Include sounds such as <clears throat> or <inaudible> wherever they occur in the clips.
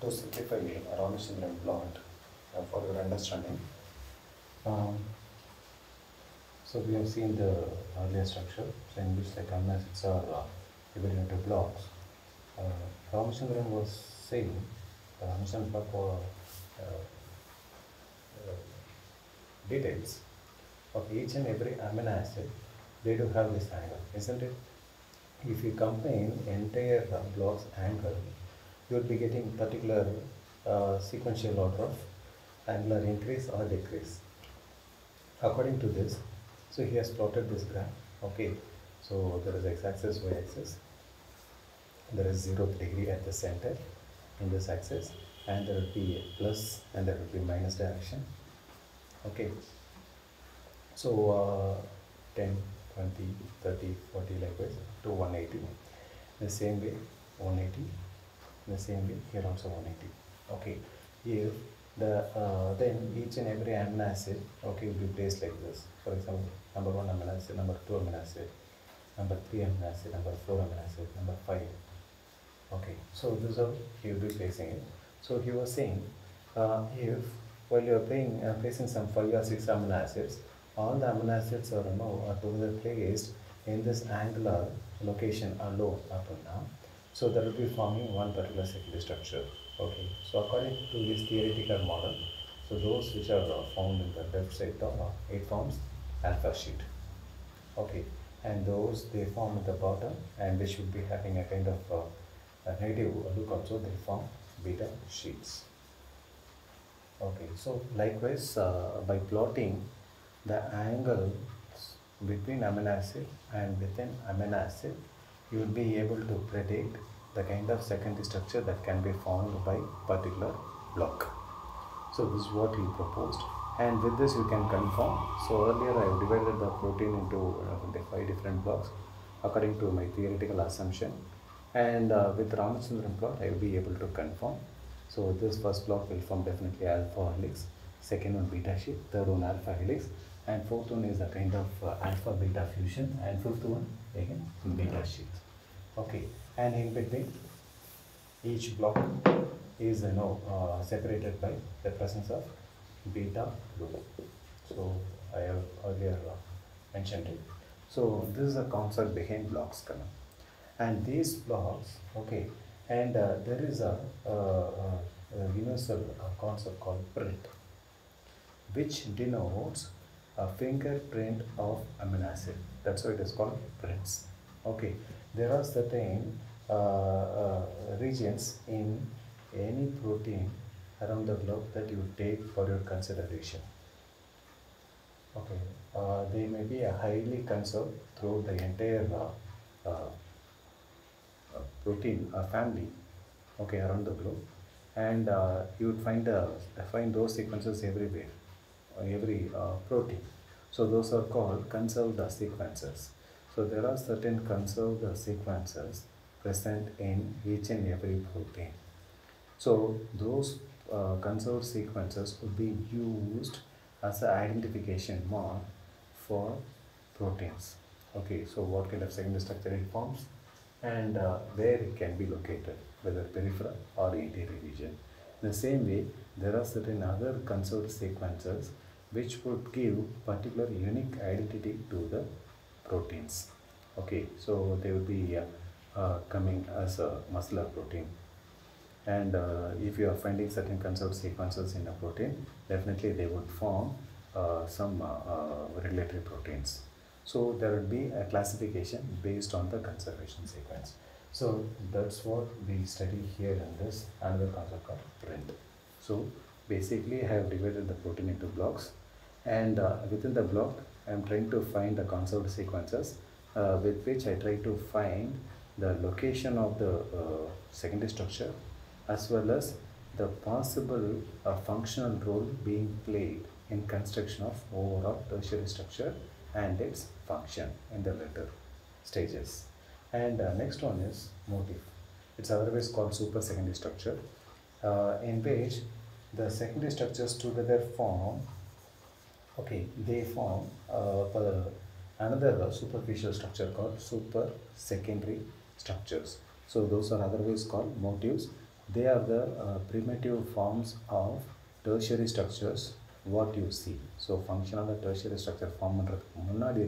to simplify Ramachandran plot uh, for your understanding. Um, so we have seen the earlier structure, so in which the amino acids are uh, divided into blocks. Uh, Ramachandran was saying, uh, Ramachandran for uh, uh, details of each and every amino acid, they do have this angle, isn't it? If you combine entire block's angle, you will be getting particular uh, sequential order of angular increase or decrease. According to this, so he has plotted this graph. Okay, so there is x-axis, y-axis. There is 0 degree at the center in this axis, and there will be a plus and there will be minus direction. Okay, so uh, 10, 20, 30, 40 likewise to 180. The same way 180. The same way here also 180. Okay, if the uh, then each and every amino acid okay will be placed like this. For example, number one amino acid, number two amino acid, number three amino acid, number four amino acid, number five. Okay, so this is he will be placing it. So he was saying, uh, if while you are playing, uh, placing some five or six amino acids, all the amino acids are, know, are together placed in this angular location alone up and down. So that will be forming one particular secondary structure. Okay, so according to this theoretical model, so those which are found in the left uh, it forms alpha sheet. Okay, and those they form at the bottom and they should be having a kind of uh, a negative look also they form beta sheets. Okay, so likewise uh, by plotting the angles between amino acid and within amino acid, you will be able to predict the kind of secondary structure that can be formed by particular block. So this is what he proposed and with this you can confirm. So earlier I have divided the protein into uh, five different blocks according to my theoretical assumption and uh, with Ramachandran plot I will be able to confirm. So this first block will form definitely alpha helix, second one beta sheet, third one alpha helix and fourth one is a kind of uh, alpha beta fusion and fifth one again beta sheet. Okay, and in between each block is you know uh, separated by the presence of beta loop. So I have earlier uh, mentioned it. So this is the concept behind blocks. And these blocks, okay, and uh, there is a, uh, uh, a universal concept called print, which denotes a fingerprint of amino acid. That's why it is called prints. Okay, there are certain regions in any protein around the globe that you take for your consideration. Okay, uh, they may be highly conserved throughout the entire uh, uh, uh, protein uh, family, okay, around the globe, and uh, you would find uh, find those sequences everywhere, uh, every uh, protein. So those are called conserved uh, sequences. So there are certain conserved uh, sequences present in each and every protein. So those uh, conserved sequences would be used as an identification mark for proteins. Okay, so what kind of secondary structure it forms and uh, where it can be located, whether peripheral or interior region. In the same way, there are certain other conserved sequences which would give particular unique identity to the proteins. Okay, so they would be uh, coming as a muscular protein. And uh, if you are finding certain conserved sequences in a protein definitely they would form uh, some uh, uh, regulatory proteins. So there would be a classification based on the conservation sequence. So that's what we study here in this another concept called print. So basically i have divided the protein into blocks. And uh, within the block i am trying to find the conserved sequences uh, with which i try to find the location of the uh, secondary structure as well as the possible uh, functional role being played in construction of overall tertiary structure and its function in the later stages. And uh, next one is motif. It's otherwise called super secondary structure, uh, in which the secondary structures together form, okay, they form uh, another superficial structure called super secondary structures. So those are otherwise called motifs. They are the uh, primitive forms of tertiary structures what you see. So functional tertiary structure form பண்ணுறதுக்கு முன்னாடி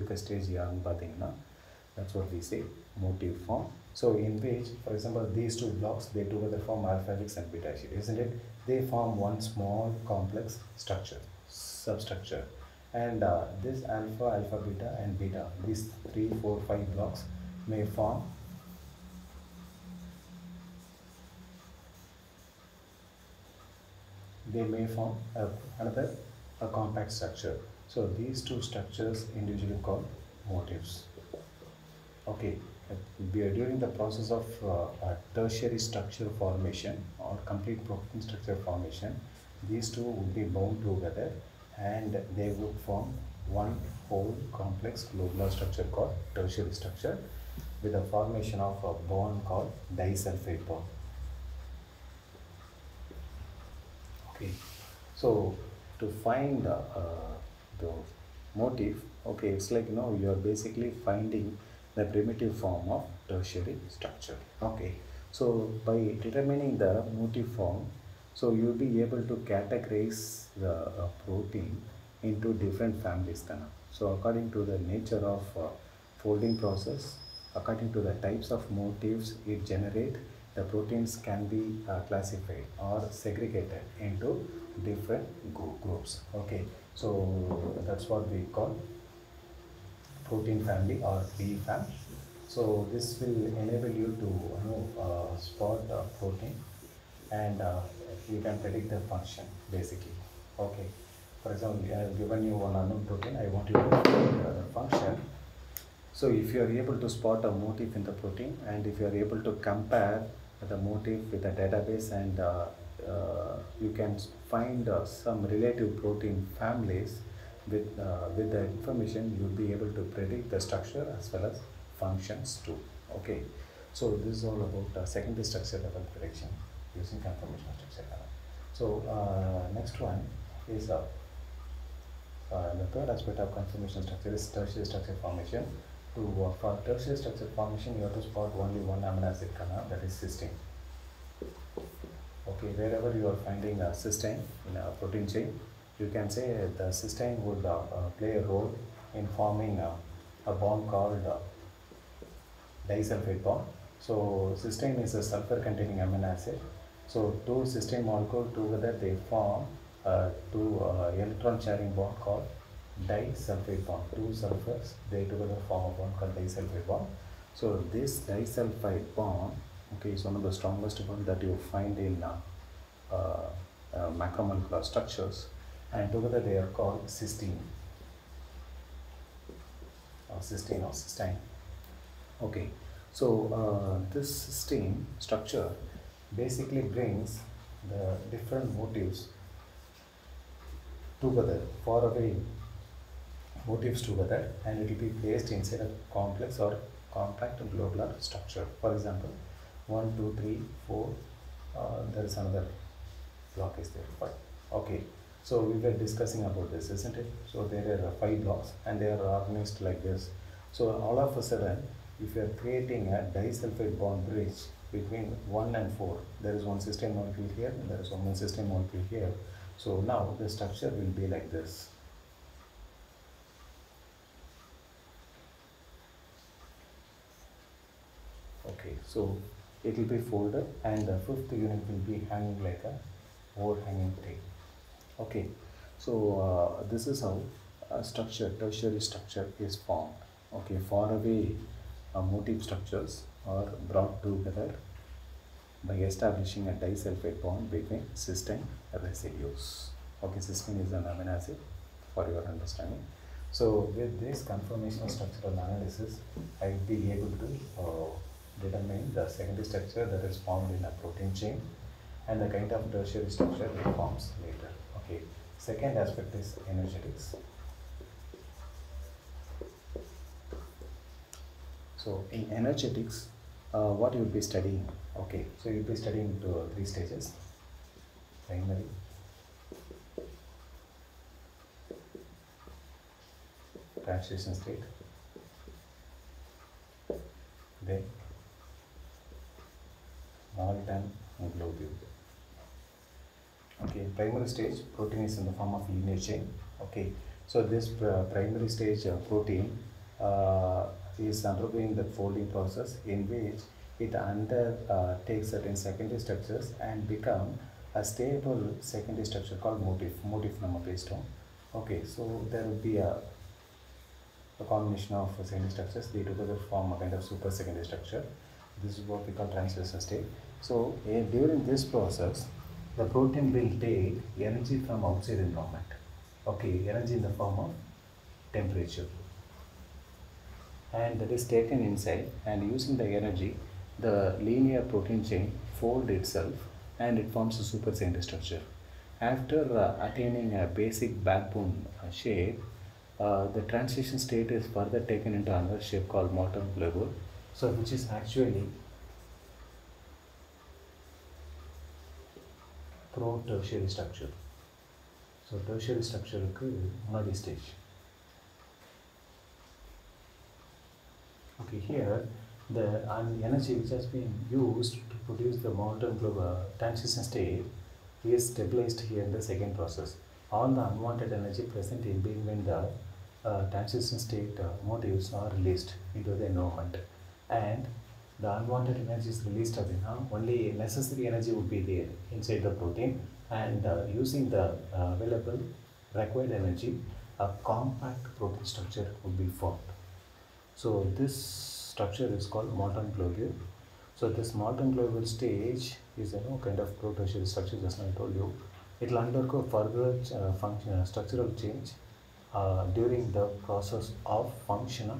that's what we say motif form. So in which for example these two blocks they together form alpha helix and beta sheet, isn't it? They form one small complex structure substructure and uh, this alpha alpha beta and beta these three four five blocks may form they may form a, another a compact structure. So these two structures individually called motifs. Okay we are during the process of uh, tertiary structure formation or complete protein structure formation. These two would be bound together and they would form one whole complex globular structure called tertiary structure with the formation of a bond called disulfide bond okay. So to find uh, the motif okay it's like know you are basically finding the primitive form of tertiary structure. Okay. So by determining the motif form so you'll be able to categorize the uh, protein into different families so according to the nature of uh, folding process according to the types of motifs it generate the proteins can be uh, classified or segregated into different groups okay so that's what we call protein family or Pfam. So this will enable you to you know, uh, spot uh, protein and uh, you can predict the function basically. Okay. For example, I have given you one unknown protein. I want you to predict the function. So if you are able to spot a motif in the protein and if you are able to compare the motif with the database and uh, uh, you can find uh, some relative protein families with, uh, with the information you'll be able to predict the structure as well as functions too. Okay, so this is all about uh, secondary structure level prediction using conformation structure level. So uh, next one is the third aspect of conformation structure is tertiary structure formation. To for tertiary structure formation, you have to spot only one amino acid kana, that is cysteine. Okay, wherever you are finding a cysteine in a protein chain, you can say the cysteine would uh, uh, play a role in forming uh, a bond called uh, disulfide bond. So cysteine is a sulfur-containing amino acid. So two cysteine molecules together they form uh, two uh, electron-sharing bond called disulfide bond. Two sulfurs they together form a bond called disulfide bond. So this disulfide bond, okay, is one of the strongest bond that you find in uh, uh, uh, macromolecular structures, and together they are called cysteine. Or cysteine or cysteine. Okay, so uh, this cysteine structure basically brings the different motifs together, for a away motifs together, and it will be placed inside a complex or compact globular structure. For example, one, two, three, four. Uh, there is another block is there. Fine. Okay. So we were discussing about this, isn't it? So there are five blocks and they are organized like this. So all of a sudden, if you are creating a disulfide bond bridge between 1 and 4, there is one cysteine molecule here and there is one cysteine molecule here. So now the structure will be like this. Okay, so it will be folded and the fifth unit will be hanging like a overhanging tail. Okay, so uh, this is how a structure, tertiary structure is formed. Okay, far away uh, motif structures are brought together by establishing a disulfide bond between cysteine residues. Okay, cysteine is an amino acid for your understanding. So with this conformational structural analysis, I will be able to uh, determine the secondary structure that is formed in a protein chain and the kind of tertiary structure it forms later. Okay. Second aspect is energetics. So in energetics, uh, what you will be studying? Okay, so you will be studying to uh, three stages. Primary, transition state, then molten globule okay primary stage protein is in the form of linear chain okay? So this uh, primary stage uh, protein uh, is undergoing the folding process in which it undertakes uh, certain secondary structures and become a stable secondary structure called motif motif number based on okay? So there will be a, a combination of secondary structures they together form a kind of super secondary structure. This is what we call transition state. So uh, during this process the protein will take energy from outside environment. Okay, energy in the form of temperature. And that is taken inside and using the energy, the linear protein chain fold itself and it forms a super secondary structure. After uh, attaining a basic backbone uh, shape, uh, the transition state is further taken into another shape called molten globule, so which is actually tertiary structure so tertiary structure tertiary ஸ்ட்ரக்சருக்கு முன்னாடி stage. Okay, here the energy which has been used to produce the molten globule uh, transition state is stabilized here in the second process. All the unwanted energy present in between the uh, transition state uh, motifs are released into the environment and the unwanted energy is released away now, only necessary energy would be there inside the protein and uh, using the uh, available required energy, a compact protein structure would be formed. So this structure is called molten globule. So this molten globule stage is a you know, kind of prototertiary structure just now I told you. It will undergo further uh, function, uh, structural change uh, during the process of functional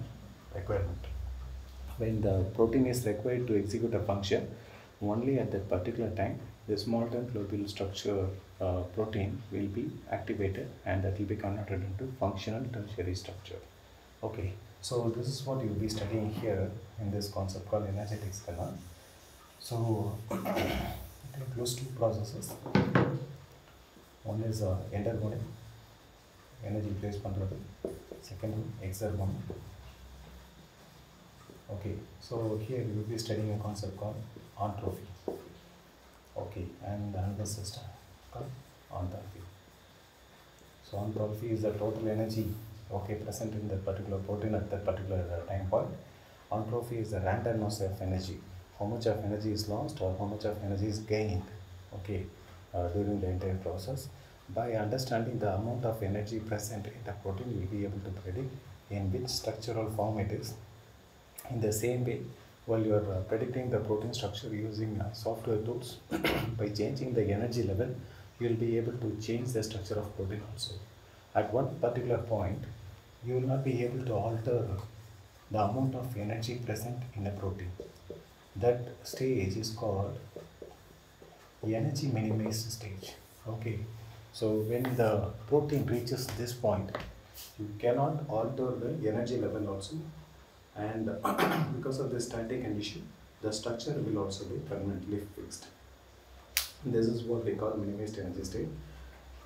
requirement When the protein is required to execute a function, only at that particular time this molten globule structure uh, protein will be activated and that will be converted into functional tertiary structure. Okay, so this is what you'll be studying here in this concept called energetics. Kala. So <coughs> it includes two processes. One is uh, endergonic, energy place பண்றது. Second one exergonic. Okay, so here we will be studying a concept called ontropy. Okay, and another system called ontropy. So ontropy is the total energy okay present in that particular protein at that particular time point. Entropy is the randomness of energy. How much of energy is lost or how much of energy is gained okay uh, during the entire process. By understanding the amount of energy present in the protein, we will be able to predict in which structural form it is. In the same way, while you are uh, predicting the protein structure using uh, software tools, <coughs> by changing the energy level, you will be able to change the structure of protein also. At one particular point, you will not be able to alter the amount of energy present in a protein. That stage is called energy minimized stage. Okay, so when the protein reaches this point, you cannot alter the energy level also, and <clears throat> because of this static condition, the structure will also be permanently fixed. This is what we call minimized energy state.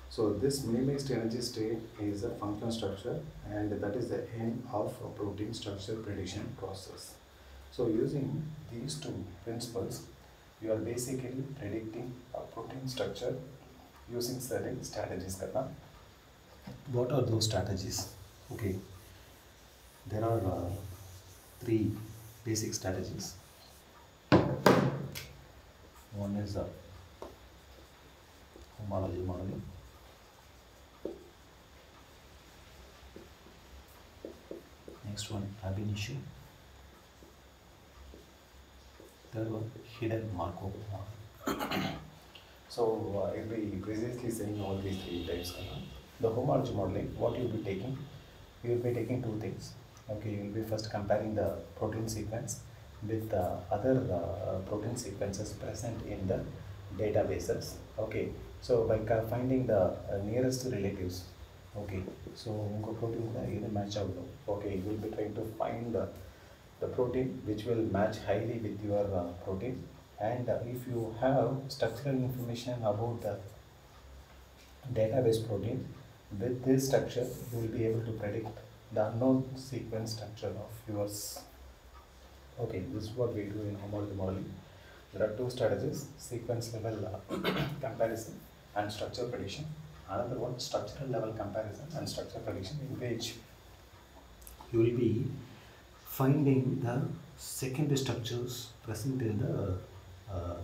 So this minimized energy state is a functional structure and that is the end of a protein structure prediction process. So using these two principles, you are basically predicting a protein structure using certain strategies. What are those strategies? Okay, there are uh, three basic strategies. One is the homology modeling. Next one, ab initio. Third one, hidden Markov model. <coughs> so uh, I'll be precisely saying all these three types. Kana. The homology modeling, what you'll be taking, you will be taking two things Okay, you will be first comparing the protein sequence with the other uh, protein sequences present in the databases. Okay, so by ca- finding the uh, nearest relatives, okay, so உங்க protein கூட இது match ஆகுதோ okay, you will be trying to find the, the protein which will match highly with your uh, protein and uh, if you have structural information about the database protein with this structure you will be able to predict the unknown sequence structure of yours okay this is what we do in homology modeling there are two strategies sequence level uh, <coughs> comparison and structure prediction. Another one structural level comparison and structure prediction in which you will be finding the secondary structures present in the uh,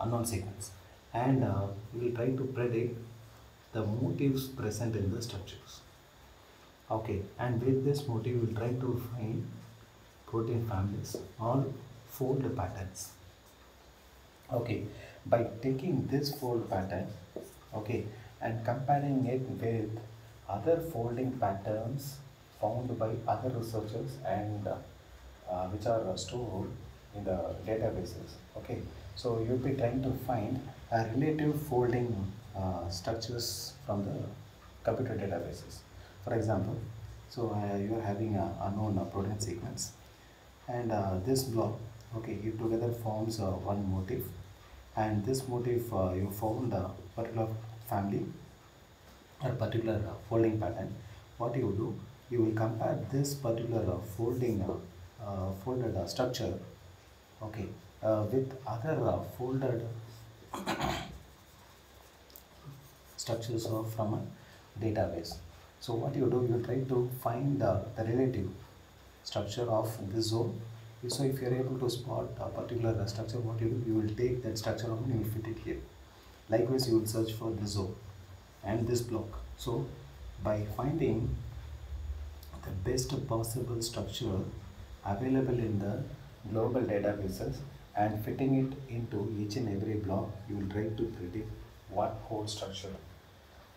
unknown sequence and uh, we will try to predict the motifs present in the structures. Okay, and with this motif, we will try to find protein families or fold patterns. Okay, by taking this fold pattern, okay, and comparing it with other folding patterns found by other researchers and uh, which are stored in the databases. Okay, so you'll be trying to find a relative folding uh, structures from the computer databases. For example, so uh, you are having a unknown protein sequence and uh, this block, okay, it together forms uh, one motif and this motif uh, you found a particular family or particular folding pattern. What you do, you will compare this particular folding uh, folded uh, structure, okay, uh, with other uh, folded <coughs> structures from a database. So what you do, you try to find uh, the relative structure of this zone. So if you are able to spot a particular uh, structure, what you do, you will take that structure and you will fit it here. Likewise, you will search for this zone and this block. So by finding the best possible structure available in the global databases and fitting it into each and every block, you will try to predict what whole structure.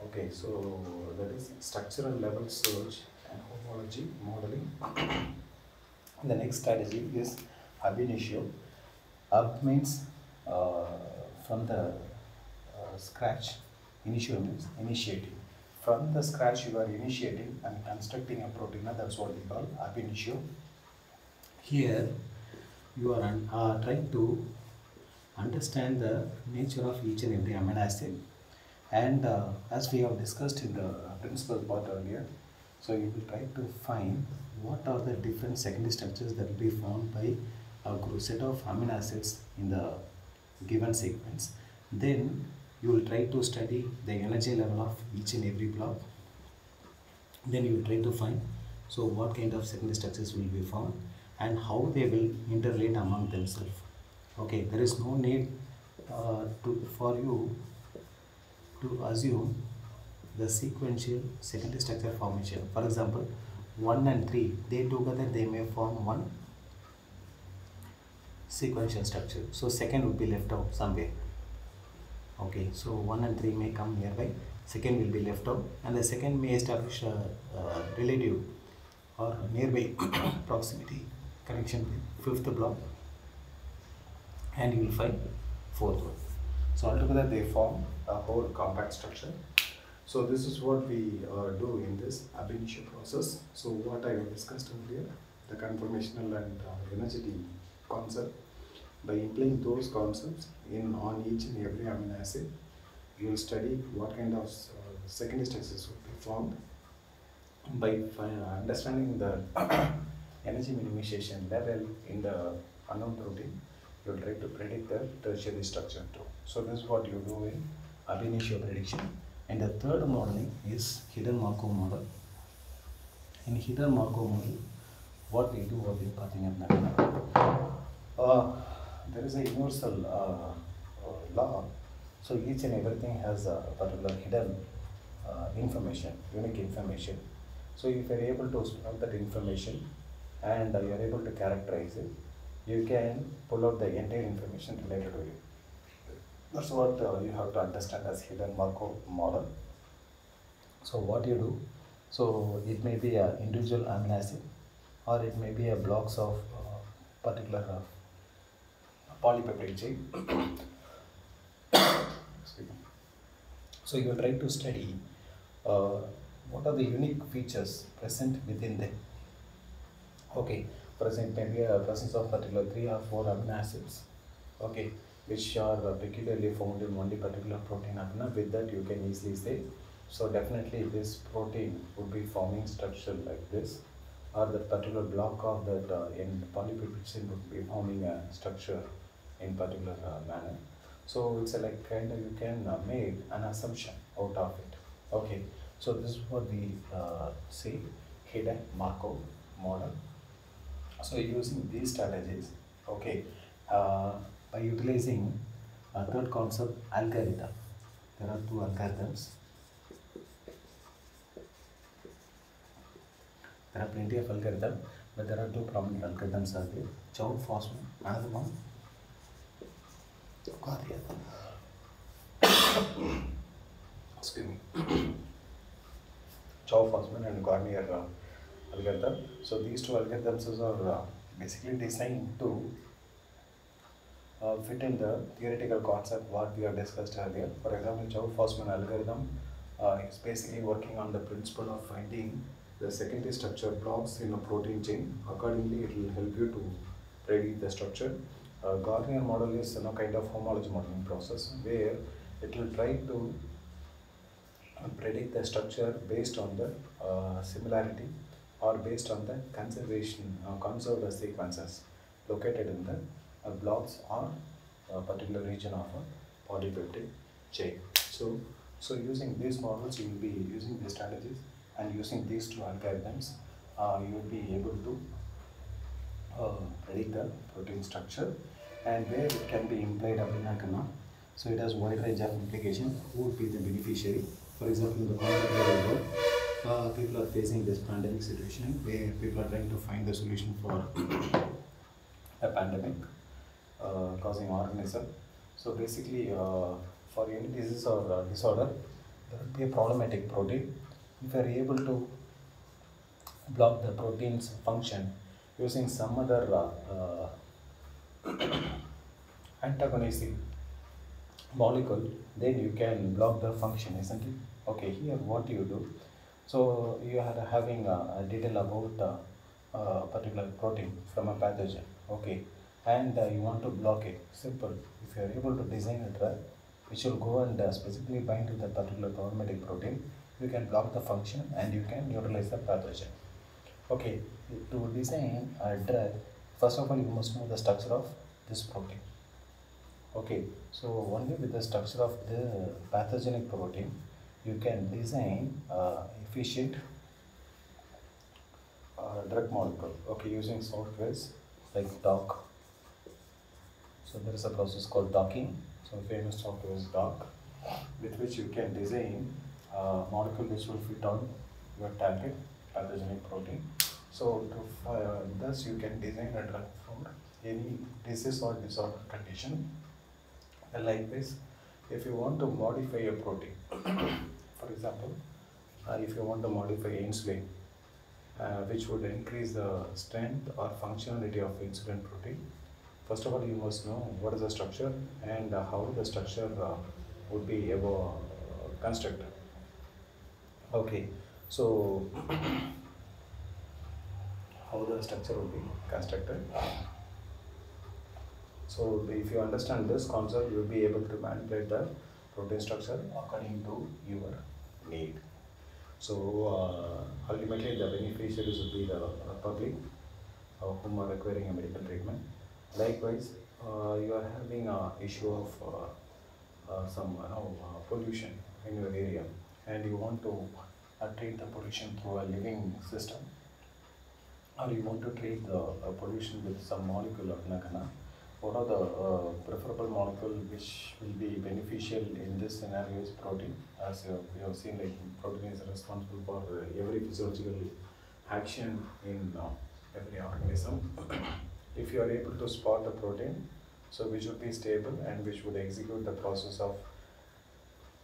Okay, so that is structural level search and homology modeling. the next strategy is ab initio. Ab means uh, from the uh, scratch, initio means initiating. From the scratch, you are initiating and constructing a protein, that's what we call ab initio. Here, you are un- uh, trying to understand the nature of each and every amino acid and uh, as we have discussed in the principle part earlier so you will try to find what are the different secondary structures that will be found by a group set of amino acids in the given sequence. Then you will try to study the energy level of each and every block. Then you will try to find so what kind of secondary structures will be found and how they will interrelate among themselves. Okay there is no need uh, to for you to assume the sequential secondary structure formation. For example 1 and 3 they together they may form one sequential structure. So second would be left out somewhere. Okay so 1 and 3 may come nearby. Second will be left out. And the second may establish a, relative or nearby <coughs> proximity connection with fifth block. And you will find fourth one so altogether they form a whole compact structure. So this is what we uh, do in this ab initio process. So what i have discussed earlier the conformational and uh, energy concept. By implying those concepts in on each and every amino acid you will study what kind of uh, secondary structures will be formed. By understanding the <coughs> energy minimization level in the unknown protein you will try to predict the tertiary structure too so this is what you do in ab initio prediction and the third modeling is hidden Markov model in hidden Markov model what we do அப்படின்னு பார்த்தீங்க அப்படின்னா uh, there is a universal uh, uh, law so each and everything has a particular hidden uh, information unique information so if you are able to spot that information and uh, you are able to characterize it you can pull out the entire information related to you. that's what uh, you have to understand as hidden Markov model. So what you do, so it may be a individual amino acid or it may be a blocks of uh, particular uh, polypeptide chain. <coughs> So you try to study uh, what are the unique features present within them. Okay, present maybe a presence of particular three or four amino acids. Okay, which are uh, peculiarly found in only particular protein amino. With that, you can easily say, so definitely this protein would be forming structure like this, or that particular block of that uh, in polypeptide chain would be forming a structure in particular uh, manner. So it's a like kind of you can uh, make an assumption out of it. Okay, so this is what we uh, say hidden Markov model. So using these strategies, okay, uh, by utilizing a third concept algorithm, there are two algorithms. There are plenty of algorithms, but there are two prominent algorithms are there. Chow Fosman, another one. Garrier. Excuse me. Chow Fosman and Garnier uh, algorithm. So these two algorithms are uh, basically designed to uh, fit in the theoretical concept what we have discussed earlier. For example, Chou Fasman algorithm uh, is basically working on the principle of finding the secondary structure blocks in a protein chain. Accordingly, it will help you to predict the structure. Uh, Garnier model is you know, kind of homology modeling process where it will try to uh, predict the structure based on the uh, similarity are based on the conservation or conserved sequences located in the uh, blocks or a particular region of a polypeptide chain. So, so using these models, you will be using these strategies and using these two algorithms, uh, you will be able to uh, predict the protein structure and where it can be implied upon So it has wide range of implications, who would be the beneficiary. For example, in the quantifier uh, people are facing this pandemic situation where people are trying to find the solution for <coughs> a pandemic uh, causing organism so basically uh, for any disease or uh, disorder there will be a problematic protein if we are able to block the protein's function using some other uh, uh, <coughs> antagonistic molecule, then you can block the function, isn't it? Okay, here what you do, so you are having a, detail about uh, a particular protein from a pathogen, okay, and uh, you want to block it. Simple. If you are able to design a drug which will go and uh, specifically bind to that particular problematic protein, you can block the function and you can neutralize the pathogen. Okay, to design a drug, first of all, you must know the structure of this protein. Okay, so only with the structure of the pathogenic protein, you can design uh, efficient uh, drug molecule. Okay, using softwares like dock. So there is a process called docking. So famous software is dock, with which you can design a molecule which will fit on your target pathogenic protein. So to, uh, thus you can design a drug for any disease or disorder condition. And likewise, if you want to modify a protein, for example, if you want to modify insulin, uh, which would increase the strength or functionality of insulin protein, first of all, you must know what is the structure and uh, how the structure uh, would be ever uh, constructed. Okay, so <clears throat> how the structure will be constructed. So if you understand this concept, you will be able to manipulate the protein structure according to your need. So uh, ultimately, the beneficiaries will be the public uh, whom are requiring a medical treatment. Likewise, uh, you are having a issue of uh, uh, some you know, uh, pollution in your area, and you want to treat the pollution through a living system or you want to treat the pollution with some molecule of nakana, what are the uh, preferable molecule which will be beneficial in this scenario is protein. As uh, we have seen, like protein is responsible for uh, every physiological action in uh, every organism. <clears throat> if you are able to spot the protein, so which would be stable and which would execute the process of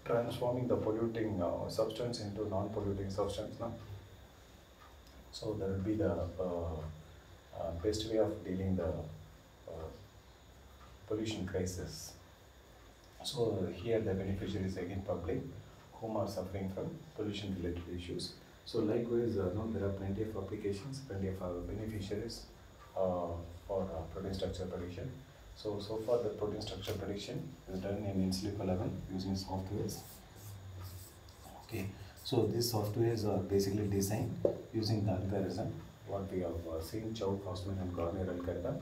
transforming the polluting uh, substance into non-polluting substance. No? So that will be the uh, best way of dealing the pollution crisis. So here the beneficiary is again public, whom are suffering from pollution related issues. So likewise, uh, there are plenty of applications, plenty of uh, beneficiaries uh, for uh, protein structure prediction. So so far the protein structure prediction is done in InSilico level using softwares. Okay. So these softwares are basically designed using the algorithm, what we have uh, seen, Chou, Fasman and Garnier algorithm.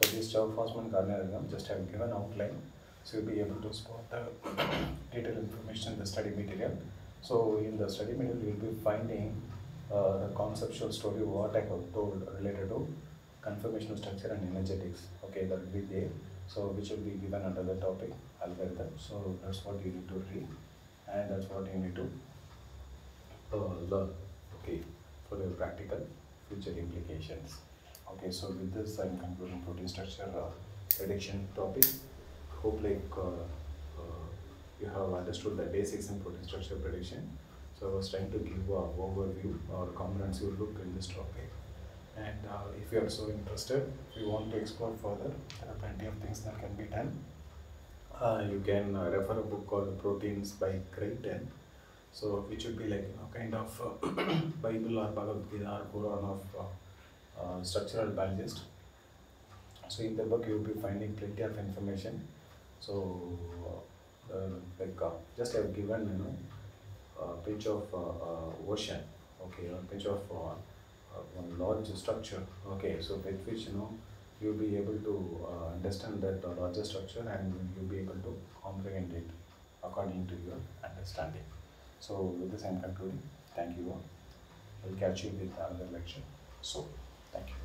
So this Chou, Fasman, Garnier algorithm just have given outline So you'll be able to spot the <coughs> detailed information in the study material. So in the study material, you'll be finding uh, the conceptual story what I have told related to conformational structure and energetics. Okay, that will be there. So which will be given under the topic algorithm. So that's what you need to read, and that's what you need to uh, learn. Okay, for your practical future implications. Okay, so with this, I'm concluding protein structure uh, prediction topic. Hope like uh, uh, you have understood the basics in protein structure prediction. So I was trying to give a overview or comprehensive look in this topic. And uh, if you are so interested, if you want to explore further, there are plenty of things that can be done. Uh, you can uh, refer a book called Proteins by Creighton. So which would be like you know kind of uh, <coughs> Bible or Bhagavad Gita or Quran of uh, uh, structural biologist. So in the book you will be finding plenty of information. So uh, like uh, just I have given you know a pinch of uh, uh, ocean, okay, a pinch of uh, uh, one large structure, okay. So with which you know you'll be able to uh, understand that uh, larger structure and you'll be able to comprehend it according to your understanding. So with this I'm concluding. Thank you all. I'll catch you with another lecture. So thank you.